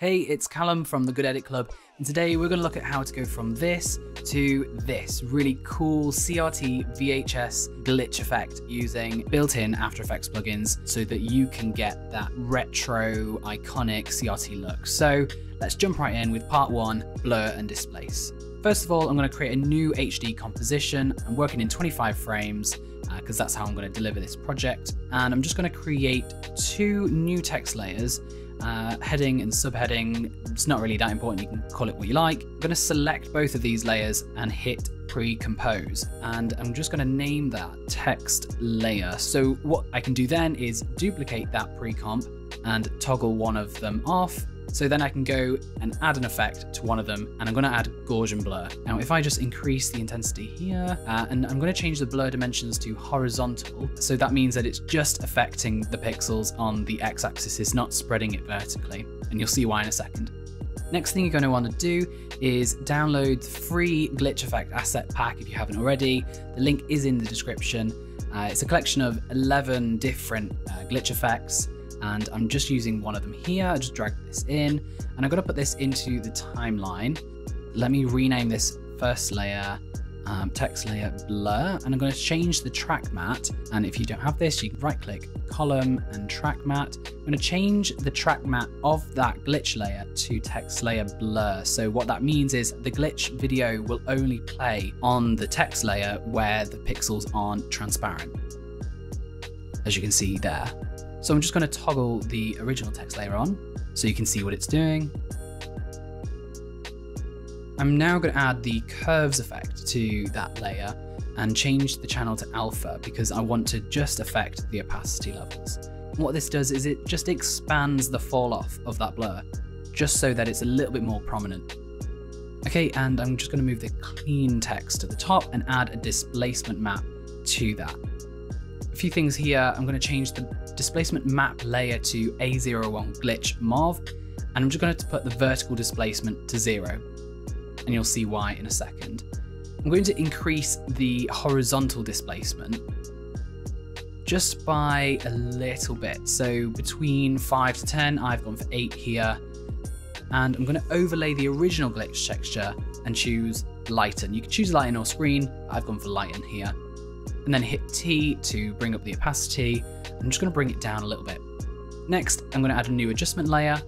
Hey, it's Callum from the Good Edit Club, and today we're going to look at how to go from this to this really cool CRT VHS glitch effect using built-in After Effects plugins so that you can get that retro, iconic CRT look. So let's jump right in with part one, blur and displace. First of all, I'm going to create a new HD composition. I'm working in 25 frames because uh, that's how I'm going to deliver this project. And I'm just going to create two new text layers uh, heading and subheading, it's not really that important, you can call it what you like. I'm going to select both of these layers and hit pre-compose and I'm just going to name that text layer. So what I can do then is duplicate that pre-comp and toggle one of them off so then I can go and add an effect to one of them, and I'm going to add Gaussian blur. Now, if I just increase the intensity here, uh, and I'm going to change the blur dimensions to horizontal, so that means that it's just affecting the pixels on the x-axis, it's not spreading it vertically, and you'll see why in a second. Next thing you're going to want to do is download the free glitch effect asset pack if you haven't already. The link is in the description. Uh, it's a collection of 11 different uh, glitch effects and I'm just using one of them here. I just drag this in and I'm gonna put this into the timeline. Let me rename this first layer um, text layer blur and I'm going to change the track matte and if you don't have this you can right click column and track matte I'm going to change the track matte of that glitch layer to text layer blur so what that means is the glitch video will only play on the text layer where the pixels aren't transparent as you can see there so I'm just going to toggle the original text layer on so you can see what it's doing. I'm now going to add the curves effect to that layer and change the channel to alpha because I want to just affect the opacity levels. What this does is it just expands the fall off of that blur just so that it's a little bit more prominent. Okay, and I'm just going to move the clean text to the top and add a displacement map to that. A few things here, I'm going to change the displacement map layer to A01 glitch mauve, and I'm just going to put the vertical displacement to zero, and you'll see why in a second. I'm going to increase the horizontal displacement just by a little bit. So between 5 to 10, I've gone for 8 here. And I'm going to overlay the original glitch texture and choose lighten. You can choose lighten or screen. I've gone for lighten here and then hit T to bring up the opacity. I'm just going to bring it down a little bit. Next, I'm going to add a new adjustment layer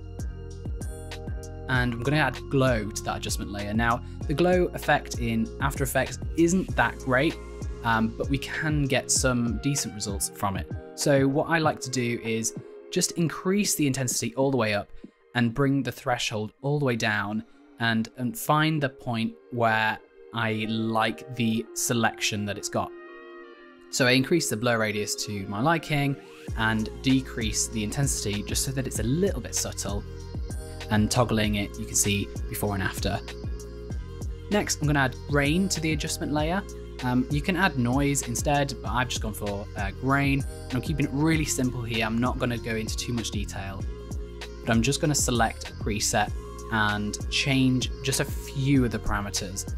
and I'm going to add glow to that adjustment layer. Now, the glow effect in After Effects isn't that great, um, but we can get some decent results from it. So what I like to do is just increase the intensity all the way up and bring the threshold all the way down and, and find the point where I like the selection that it's got. So I increase the blur radius to my liking and decrease the intensity just so that it's a little bit subtle and toggling it you can see before and after. Next I'm going to add grain to the adjustment layer. Um, you can add noise instead but I've just gone for uh, grain and I'm keeping it really simple here. I'm not going to go into too much detail but I'm just going to select a preset and change just a few of the parameters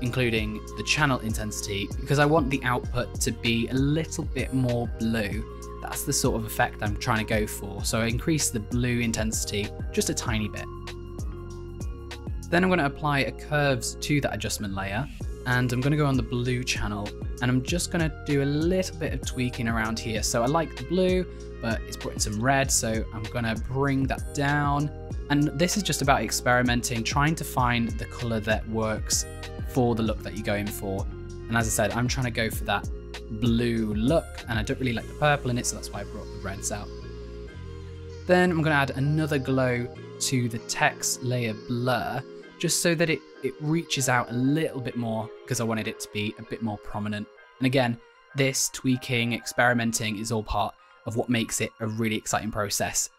including the channel intensity, because I want the output to be a little bit more blue. That's the sort of effect I'm trying to go for, so I increase the blue intensity just a tiny bit. Then I'm going to apply a curves to that adjustment layer, and I'm going to go on the blue channel, and I'm just going to do a little bit of tweaking around here. So I like the blue, but it's brought in some red, so I'm going to bring that down. And this is just about experimenting, trying to find the color that works for the look that you're going for. And as I said, I'm trying to go for that blue look and I don't really like the purple in it, so that's why I brought the reds out. Then I'm going to add another glow to the text layer blur, just so that it, it reaches out a little bit more because I wanted it to be a bit more prominent. And again, this tweaking, experimenting is all part of what makes it a really exciting process.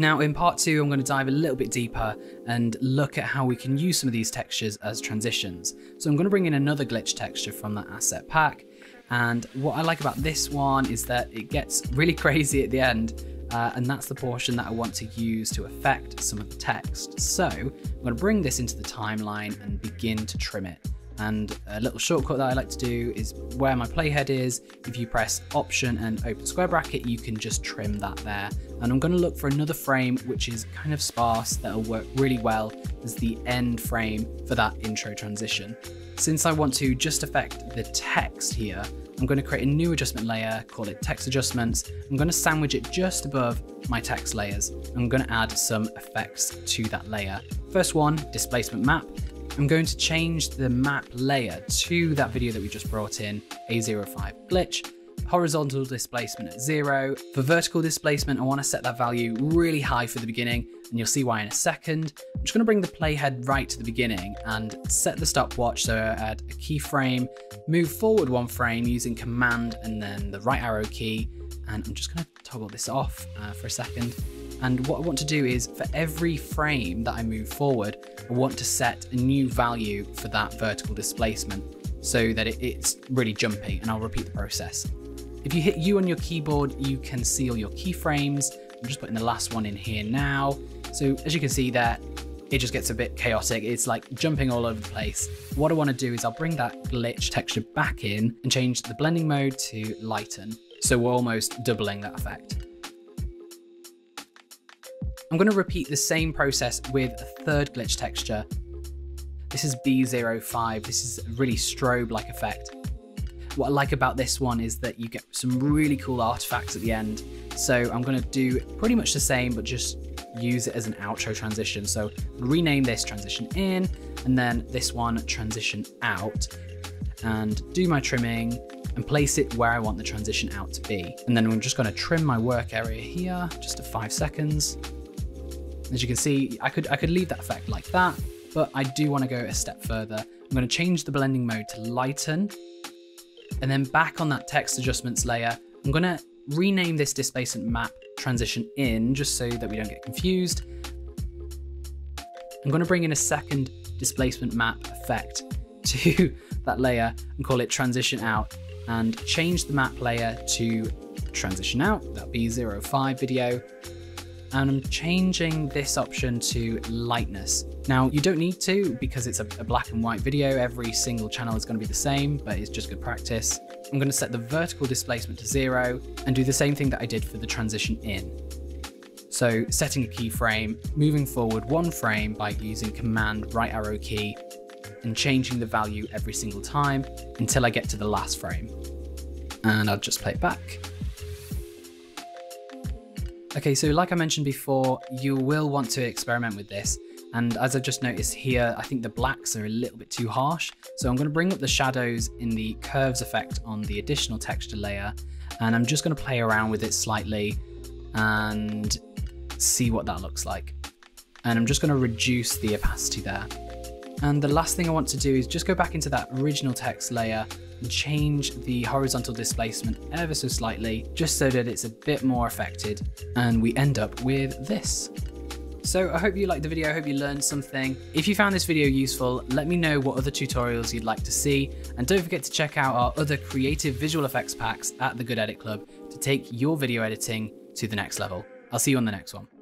Now in part two, I'm going to dive a little bit deeper and look at how we can use some of these textures as transitions. So I'm going to bring in another glitch texture from that asset pack. And what I like about this one is that it gets really crazy at the end. Uh, and that's the portion that I want to use to affect some of the text. So I'm going to bring this into the timeline and begin to trim it. And a little shortcut that I like to do is where my playhead is, if you press option and open square bracket, you can just trim that there. And I'm gonna look for another frame which is kind of sparse that'll work really well as the end frame for that intro transition. Since I want to just affect the text here, I'm going to create a new adjustment layer, call it text adjustments. I'm going to sandwich it just above my text layers. I'm going to add some effects to that layer. First one, displacement map. I'm going to change the map layer to that video that we just brought in, A05 glitch. Horizontal displacement at zero. For vertical displacement, I want to set that value really high for the beginning, and you'll see why in a second. I'm just going to bring the playhead right to the beginning and set the stopwatch so add a keyframe, move forward one frame using command and then the right arrow key, and I'm just going to toggle this off uh, for a second. And what I want to do is for every frame that I move forward, I want to set a new value for that vertical displacement so that it, it's really jumpy and I'll repeat the process. If you hit U on your keyboard, you can see all your keyframes. I'm just putting the last one in here now. So as you can see there, it just gets a bit chaotic. It's like jumping all over the place. What I want to do is I'll bring that glitch texture back in and change the blending mode to lighten. So we're almost doubling that effect. I'm going to repeat the same process with a third glitch texture. This is B05. This is a really strobe-like effect. What I like about this one is that you get some really cool artifacts at the end. So I'm going to do pretty much the same, but just use it as an outro transition. So rename this transition in, and then this one transition out, and do my trimming and place it where I want the transition out to be. And then I'm just going to trim my work area here just to five seconds. As you can see, I could I could leave that effect like that, but I do want to go a step further. I'm going to change the blending mode to lighten, and then back on that text adjustments layer, I'm going to rename this displacement map transition in just so that we don't get confused. I'm going to bring in a second displacement map effect to that layer and call it transition out and change the map layer to transition out, that B05 video, and I'm changing this option to lightness. Now, you don't need to because it's a, a, black and white video. Every single channel is going to be the same, but it's just good practice. I'm going to set the vertical displacement to zero and do the same thing that I did for the transition in. So setting a keyframe, moving forward one frame by using command right arrow key and changing the value every single time until I get to the last frame. And I'll just play it back. Okay, so like I mentioned before, you will want to experiment with this. And as I've just noticed here, I think the blacks are a little bit too harsh. So I'm gonna bring up the shadows in the curves effect on the additional texture layer. And I'm just gonna play around with it slightly and see what that looks like. And I'm just gonna reduce the opacity there. And the last thing I want to do is just go back into that original text layer change the horizontal displacement ever so slightly, just so that it's a bit more affected. And we end up with this. So I hope you liked the video, I hope you learned something. If you found this video useful, let me know what other tutorials you'd like to see, and don't forget to check out our other creative visual effects packs at the Good Edit Club to take your video editing to the next level. I'll see you on the next one.